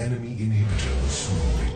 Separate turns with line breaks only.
Enemy inhibitor